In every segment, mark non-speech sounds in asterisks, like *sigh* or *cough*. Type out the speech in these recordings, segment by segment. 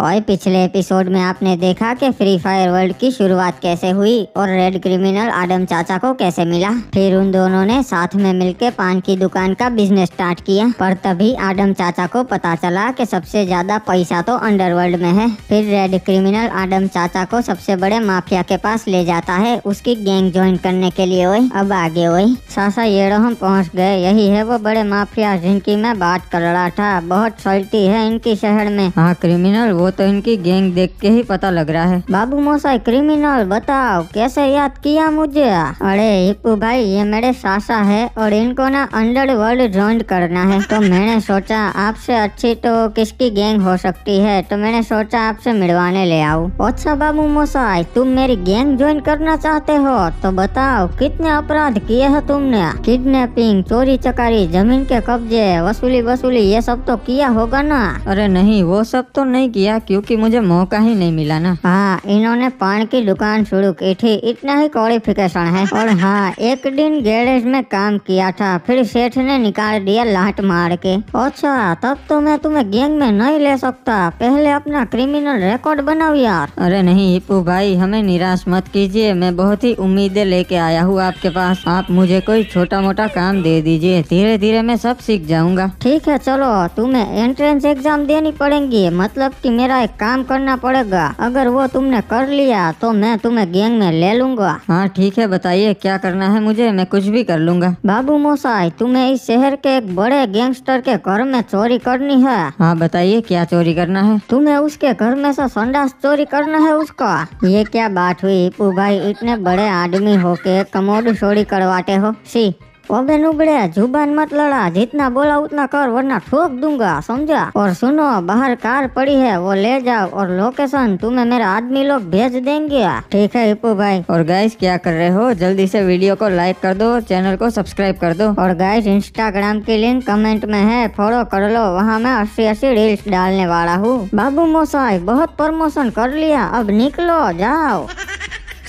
और पिछले एपिसोड में आपने देखा कि फ्री फायर वर्ल्ड की शुरुआत कैसे हुई और रेड क्रिमिनल आडम चाचा को कैसे मिला। फिर उन दोनों ने साथ में मिलकर पान की दुकान का बिज़नेस स्टार्ट किया। पर तभी आडम चाचा को पता चला कि सबसे ज़्यादा पैसा तो अंडरवर्ल्ड में है। फिर रेड क्रिमिनल आडम चाचा को सबसे बड़े माफिया के पास ले जाता है। उसकी गैंग ज्वाइन करने के लिए वही अब आगे वही सासा ये हम पहुँच गए। यही है वो बड़े माफिया जिनकी मैं बात कर रहा था। बहुत सल्टी है इनकी शहर में। हाँ क्रिमिनल वो तो इनकी गैंग देख के ही पता लग रहा है। बाबू मोसाई क्रिमिनल बताओ कैसे याद किया मुझे? अरे हिप्पू भाई ये मेरे सासा है और इनको ना अंडर वर्ल्ड ज्वाइन करना है। तो मैंने सोचा आपसे अच्छी तो किसकी गैंग हो सकती है? तो मैंने सोचा आपसे मिलवाने ले आऊँ। अच्छा बाबू मोसाई तुम मेरी गैंग ज्वाइन करना चाहते हो तो बताओ कितने अपराध किए हैं तुमने? किडनैपिंग चोरी चकारी ज़मीन के कब्जे वसूली वसूली ये सब तो किया होगा ना? अरे नहीं वो सब तो नहीं किया क्योंकि मुझे मौका ही नहीं मिला ना। हाँ इन्होंने पान की दुकान शुरू की थी। इतना ही क्वालिफिकेशन है। और हाँ एक दिन गैरेज में काम किया था। फिर सेठ ने निकाल दिया लाट मार के। अच्छा तब तो मैं तुम्हें गैंग में नहीं ले सकता। पहले अपना क्रिमिनल रिकॉर्ड बनाओ यार। अरे नहीं हिप्पू भाई हमें निराश मत कीजिए। मैं बहुत ही उम्मीदें लेके आया हूँ आपके पास। आप मुझे कोई छोटा मोटा काम दे दीजिए। धीरे धीरे मैं सब सीख जाऊँगा। ठीक है चलो। तुम्हें एंट्रेंस एग्ज़ाम देनी पड़ेगी। मतलब कि मेरा एक काम करना पड़ेगा अगर वो तुमने कर लिया तो मैं तुम्हें गैंग में ले लूँगा हाँ ठीक है बताइए क्या करना है मुझे मैं कुछ भी कर लूँगा बाबू मोसाई तुम्हें इस शहर के एक बड़े गैंगस्टर के घर में चोरी करनी है हाँ बताइए क्या चोरी करना है तुम्हें उसके घर में से संडास चोरी करना है उसका ये क्या बात हुई भाई इतने बड़े आदमी हो के कमोड चोरी करवाते हो सी ओबे नुबड़े ज़ुबान मत लड़ा जितना बोला उतना कर वरना ठोक दूँगा समझा और सुनो बाहर कार पड़ी है वो ले जाओ और लोकेशन तुम्हें मेरा आदमी लोग भेज देंगे ठीक है हिप्पू भाई और गाइस क्या कर रहे हो जल्दी से वीडियो को लाइक कर दो चैनल को सब्सक्राइब कर दो और गाइस इंस्टाग्राम की लिंक कमेंट में है फॉलो कर लो वहाँ मैं अस्सी अस्सी रील्स डालने वाला हूँ बाबू मोसाई बहुत प्रमोशन कर लिया अब निकलो जाओ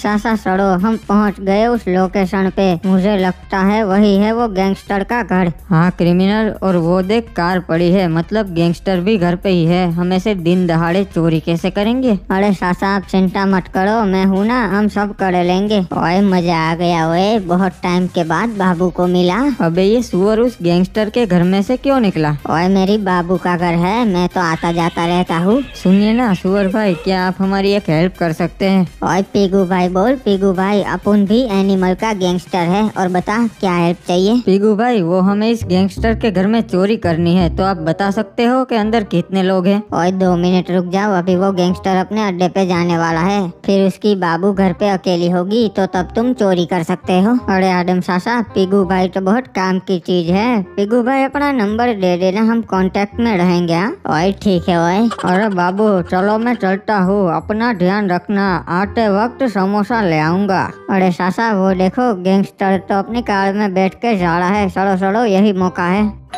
सासा सड़ो हम पहुँच गए उस लोकेशन पे। मुझे लगता है वही है वो गैंगस्टर का घर। हाँ क्रिमिनल और वो देख कार पड़ी है। मतलब गैंगस्टर भी घर पे ही है। हम ऐसे दिन दहाड़े चोरी कैसे करेंगे? अरे सासा आप चिंता मत करो मैं हूँ ना हम सब कर लेंगे। ओए मज़ा आ गया ओए। बहुत टाइम के बाद बाबू को मिला। अबे ये सुअर उस गैंगस्टर के घर में से क्यों निकला? ओए मेरी बाबू का घर है मैं तो आता जाता रहता हूँ। सुनिए ना सुअर भाई क्या आप हमारी एक हेल्प कर सकते हैं? ओए पीगू भाई बोल पीगू भाई अपन भी एनिमल का गैंगस्टर है और बता क्या हेल्प चाहिए? पीगू भाई वो हमें इस गैंगस्टर के घर में चोरी करनी है तो आप बता सकते हो कि अंदर कितने लोग हैं? और दो मिनट रुक जाओ अभी वो गैंगस्टर अपने अड्डे पे जाने वाला है फिर उसकी बाबू घर पे अकेली होगी तो तब तुम चोरी कर सकते हो। अरे आदम सासा पीगू भाई तो बहुत काम की चीज़ है। पीगू भाई अपना नंबर दे देना हम कॉन्टेक्ट में रहेंगे हाँ? ओए ठीक है ओए। अरे बाबू चलो मैं चलता हूँ अपना ध्यान रखना आते वक्त समोसा ले आऊँगा अरे सासा, वो देखो गैंगस्टर तो अपनी कार में बैठ के जा रहा है। सड़ो सड़ो यही मौका है।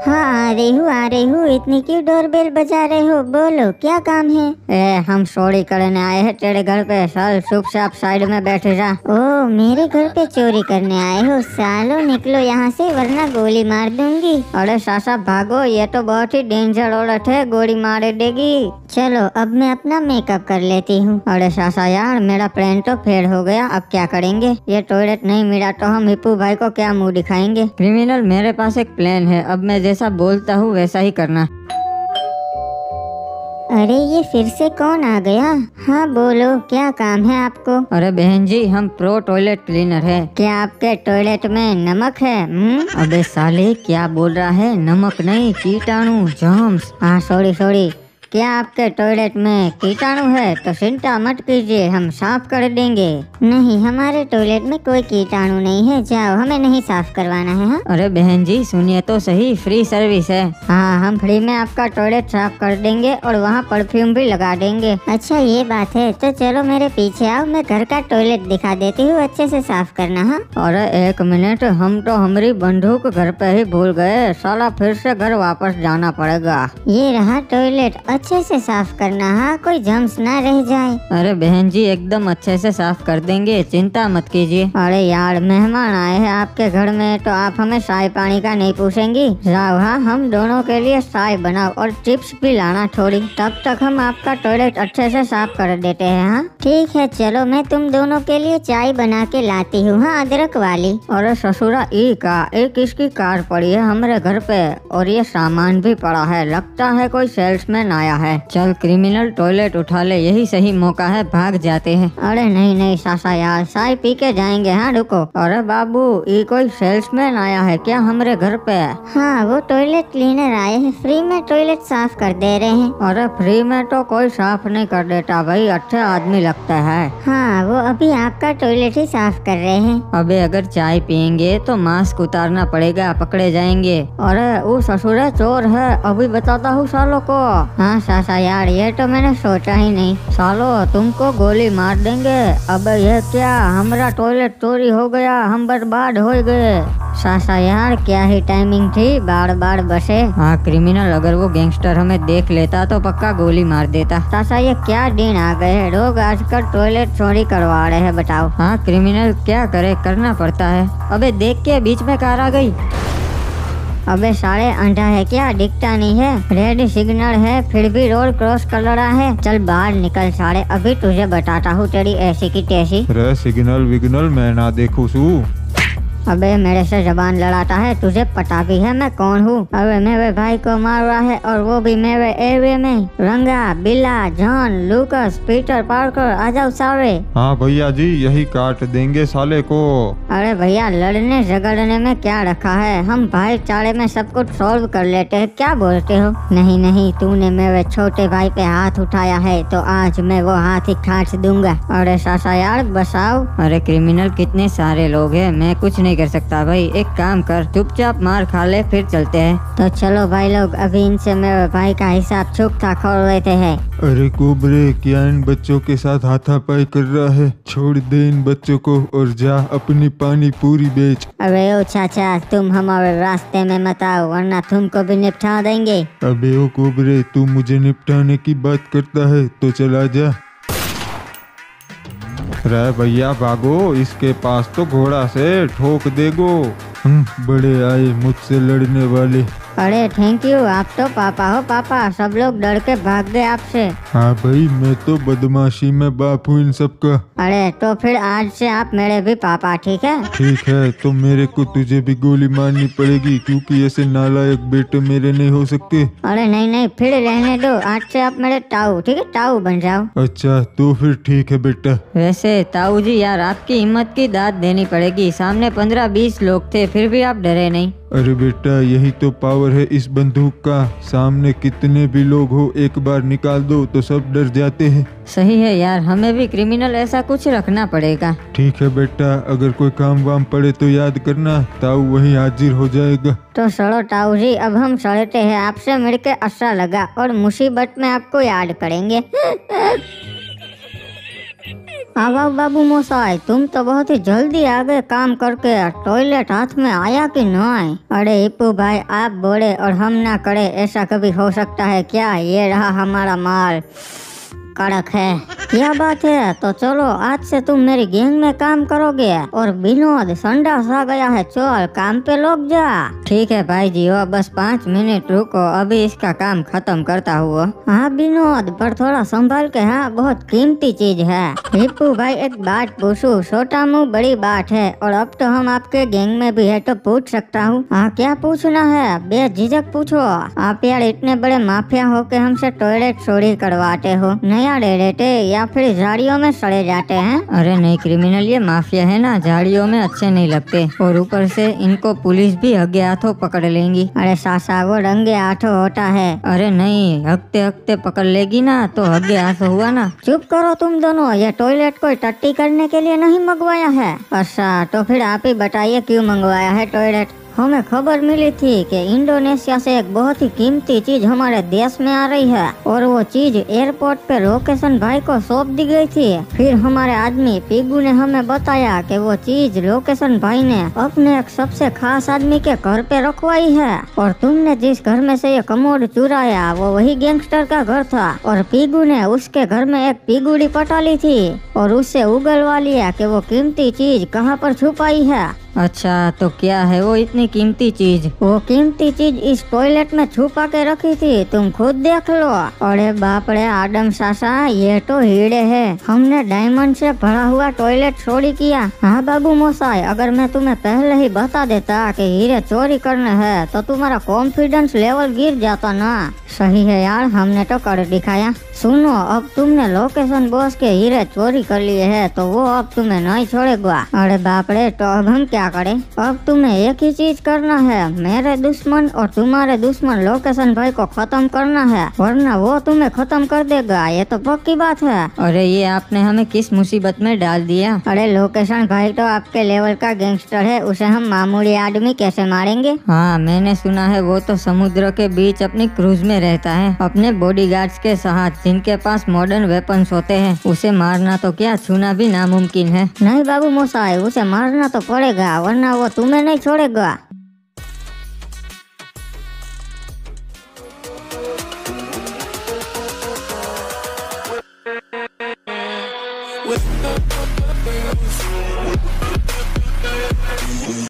हाँ आ रही हूँ आ रही हूँ। इतनी क्यों डोरबेल बजा रहे हो? बोलो क्या काम है? ए हम चोरी करने आए हैं तेरे घर पे। चल चुपचाप साइड में बैठे जा। ओ मेरे घर पे चोरी करने आए हो? सालो निकलो यहाँ से वरना गोली मार दूँगी। अरे सासा भागो ये तो बहुत ही डेंजर औरत है गोली मार देगी। चलो अब मैं अपना मेकअप कर लेती हूँ। अरे सासा यार मेरा प्लान तो फेल हो गया अब क्या करेंगे? ये टॉयलेट नहीं मिला तो हम हिप्पू भाई को क्या मुँह दिखाएँगे? क्रिमिनल मेरे पास एक प्लान है अब मैं जैसा बोलता हूँ वैसा ही करना। अरे ये फिर से कौन आ गया? हाँ बोलो क्या काम है आपको? अरे बहन जी हम प्रो टॉयलेट क्लीनर है। क्या आपके टॉयलेट में नमक है? हुँ? अबे साले क्या बोल रहा है? नमक नहीं कीटाणु जॉम्स हाँ सॉरी सॉरी क्या आपके टॉयलेट में कीटाणु है तो चिंता मत कीजिए हम साफ़ कर देंगे। नहीं हमारे टॉयलेट में कोई कीटाणु नहीं है जाओ हमें नहीं साफ़ करवाना है हा? अरे बहन जी सुनिए तो सही फ्री सर्विस है। हाँ हम फ्री में आपका टॉयलेट साफ़ कर देंगे और वहाँ परफ्यूम भी लगा देंगे। अच्छा ये बात है तो चलो मेरे पीछे आओ मैं घर का टॉयलेट दिखा देती हूँ अच्छे से साफ़ करना है? अरे एक मिनट हम तो हमारी बंदूक घर पे ही भूल गए साला फिर से घर वापस जाना पड़ेगा। ये रहा टॉयलेट अच्छे से साफ़ करना हाँ कोई जम्स ना रह जाए। अरे बहन जी एकदम अच्छे से साफ़ कर देंगे चिंता मत कीजिए। अरे यार मेहमान आए हैं आपके घर में तो आप हमें चाय पानी का नहीं पूछेंगी? जाओ हाँ हम दोनों के लिए चाय बनाओ और चिप्स भी लाना थोड़ी। तब तक हम आपका टॉयलेट अच्छे से साफ़ कर देते हैं हाँ। ठीक है चलो मैं तुम दोनों के लिए चाय बना के लाती हूँ हाँ अदरक वाली। अरे ससुरा ई का एक इसकी कार पड़ी है? हमारे घर पे और ये सामान भी पड़ा है। लगता है कोई सेल्समैन आया है। चल क्रिमिनल टॉयलेट उठा ले यही सही मौका है भाग जाते हैं। अरे नहीं नहीं सासा यार चाय पी के जाएँगे हाँ रुको। अरे बाबू ये कोई सेल्समैन आया है क्या हमारे घर पे? हाँ वो टॉयलेट क्लीनर आए हैं फ्री में टॉयलेट साफ़ कर दे रहे हैं। अरे फ्री में तो कोई साफ़ नहीं कर देता भाई अच्छे आदमी लगता है। हाँ वो अभी आपका टॉयलेट ही साफ़ कर रहे हैं। अबे अगर चाय पियेंगे तो मास्क उतारना पड़ेगा पकड़े जाएँगे। अरे वो ससुर चोर है अभी बताता हूँ सालों को। हाँ सासा यार ये तो मैंने सोचा ही नहीं। सालो तुमको गोली मार देंगे। अब ये क्या? हमारा टॉयलेट चोरी हो गया हम बर्बाद हो गए। सासा यार क्या ही टाइमिंग थी? बार बार बसे। हाँ क्रिमिनल अगर वो गैंगस्टर हमें देख लेता तो पक्का गोली मार देता। सासा ये क्या दिन आ गए हैं? लोग आजकल टॉयलेट चोरी करवा रहे हैं बताओ। हाँ क्रिमिनल क्या करे करना पड़ता है। अबे देख के बीच में कार आ गई। अबे साले अंधा है क्या? दिखता नहीं है। रेड सिग्नल है, फिर भी रोड क्रॉस कर रहा है। चल बाहर निकल साले, अभी तुझे बताता हूँ तेरी ऐसी की तैसी। सिग्नल विग्नल मैं ना देखू, सू। अबे मेरे से जबान लड़ाता है तुझे पता भी है मैं कौन हूँ। अबे मेरे भाई को मार रहा है और वो भी मेरे एरिया में। Ranga Billa John Lucas Peter Parker आ जाओ सारे। हाँ भैया जी यही काट देंगे साले को। अरे भैया लड़ने झगड़ने में क्या रखा है? हम भाईचारे में सब कुछ सॉल्व कर लेते हैं क्या बोलते हो? नहीं नहीं तूने मेरे छोटे भाई पे हाथ उठाया है तो आज मैं वो हाथ ही खाच दूँगा। अरे सासा यार बसाओ। अरे क्रिमिनल कितने सारे लोग हैं मैं कुछ नहीं कर सकता। भाई एक काम कर चुपचाप मार खा ले फिर चलते हैं। तो चलो भाई लोग अभी इनसे मेरे भाई का हिसाब छुपता खोल लेते हैं। अरे कोबरे क्या इन बच्चों के साथ हाथापाई कर रहा है? छोड़ दे इन बच्चों को और जा अपनी पानी पूरी बेच। अरे ओ चाचा तुम हमारे रास्ते में मत आओ वरना तुमको भी निपटा देंगे। अबे ओ कोबरे तू मुझे निपटाने की बात करता है तो चला जा। रे भैया भागो, इसके पास तो घोड़ा से ठोक देगो। बड़े आए मुझसे लड़ने वाले। अरे थैंक यू आप तो पापा हो पापा। सब लोग डर के भाग गए आपसे। हाँ भाई मैं तो बदमाशी में बाप हूँ इन सबका अरे तो फिर आज से आप मेरे भी पापा ठीक है? ठीक है तो मेरे को तुझे भी गोली मारनी पड़ेगी क्योंकि ऐसे नालायक बेटे मेरे नहीं हो सकते। अरे नहीं नहीं फिर रहने दो। आज से आप मेरे ताऊ ठीक है? ताऊ बन जाओ। अच्छा तो फिर ठीक है बेटा। वैसे ताऊ जी यार आपकी हिम्मत की दाद देनी पड़ेगी। सामने पंद्रह बीस लोग थे फिर भी आप डरे नहीं। अरे बेटा यही तो पावर है इस बंदूक का। सामने कितने भी लोग हो एक बार निकाल दो तो सब डर जाते हैं। सही है यार हमें भी क्रिमिनल ऐसा कुछ रखना पड़ेगा। ठीक है बेटा अगर कोई काम वाम पड़े तो याद करना ताऊ वहीं हाजिर हो जाएगा। तो सड़ो ताऊ जी अब हम सड़ते हैं आपसे मिलके अच्छा लगा और मुसीबत में आपको याद करेंगे। *laughs* आवाज़ बाबू मोसाई तुम तो बहुत ही जल्दी आ गए काम करके टॉयलेट हाथ में आया कि न आए अरे हिप्पू भाई, आप बोले और हम ना करे, ऐसा कभी हो सकता है क्या? ये रहा हमारा माल। कड़क है। क्या बात है तो चलो, आज से तुम मेरी गैंग में काम करोगे और विनोद संडा सा गया है, चल, काम पे लोग जा। ठीक है भाई जी वो बस पाँच मिनट रुको, अभी इसका काम खत्म करता हुआ हाँ विनोद, पर थोड़ा संभाल के हाँ बहुत कीमती चीज़ है। हिप्पू भाई, एक बात पूछू, छोटा मुँह बड़ी बात है, और अब तो हम आपके गैंग में भी है तो पूछ सकता हूँ। हाँ क्या पूछना है? बेझिझक पूछो। आप यार इतने बड़े माफिया हो के हमसे टॉयलेट चोरी करवाते हो। नया ले लेते या फिर झाड़ियों में सड़े जाते हैं? अरे नहीं क्रिमिनल ये माफिया है ना। झाड़ियों में अच्छे नहीं लगते। और ऊपर से इनको पुलिस भी हगे हाथों पकड़ लेंगी। अरे सासा वो रंगे हाथों होता है। अरे नहीं हकते हकते पकड़ लेगी ना तो हगे हाथ हुआ ना। चुप करो तुम दोनों ये टॉयलेट कोई टट्टी करने के लिए नहीं मंगवाया है। अच्छा तो फिर आप ही बताइए क्यों मंगवाया है टॉयलेट हमें खबर मिली थी कि इंडोनेशिया से एक बहुत ही कीमती चीज़ हमारे देश में आ रही है, और वो चीज़ एयरपोर्ट पे लोकेशन भाई को सौंप दी गई थी। फिर हमारे आदमी पीगू ने हमें बताया कि वो चीज़ लोकेशन भाई ने अपने एक सबसे खास आदमी के घर पे रखवाई है, और तुमने जिस घर में से ये कमोड चुराया, वो वही गैंगस्टर का घर था, और पीगू ने उसके घर में एक पीगुड़ी पटा ली थी, और उससे उगलवा लिया कि वो कीमती चीज़ कहाँ पर छुपाई है। अच्छा तो क्या है वो इतनी कीमती चीज़? वो कीमती चीज़ इस टॉयलेट में छुपा के रखी थी, तुम खुद देख लो। अरे बाप रे, आदम सासा, ये तो हीरे है। हमने डायमंड से भरा हुआ टॉयलेट चोरी किया। हाँ बाबू मोसाई, अगर मैं तुम्हें पहले ही बता देता कि हीरे चोरी करने हैं तो तुम्हारा कॉन्फिडेंस लेवल गिर जाता ना। सही है यार, हमने तो कर दिखाया। सुनो अब तुमने लोकेशन बॉस के हीरे चोरी कर लिए हैं तो वो अब तुम्हें नहीं छोड़ेगा। अरे बाप रे तो अब हम क्या करें? अब तुम्हें एक ही चीज़ करना है मेरे दुश्मन और तुम्हारे दुश्मन लोकेशन भाई को खत्म करना है वरना वो तुम्हें खत्म कर देगा ये तो पक्की बात है। अरे ये आपने हमें किस मुसीबत में डाल दिया? अरे लोकेशन भाई तो आपके लेवल का गैंगस्टर है उसे हम मामूली आदमी कैसे मारेंगे? हाँ मैंने सुना है वो तो समुद्र के बीच अपनी क्रूज में रहता है अपने बॉडीगार्ड्स के साथ जिनके पास मॉडर्न वेपन होते हैं, उसे मारना तो क्या छूना भी नामुमकिन है। नहीं बाबू मोसाई उसे मारना तो पड़ेगा, वरना वो तुम्हें नहीं छोड़ेगा।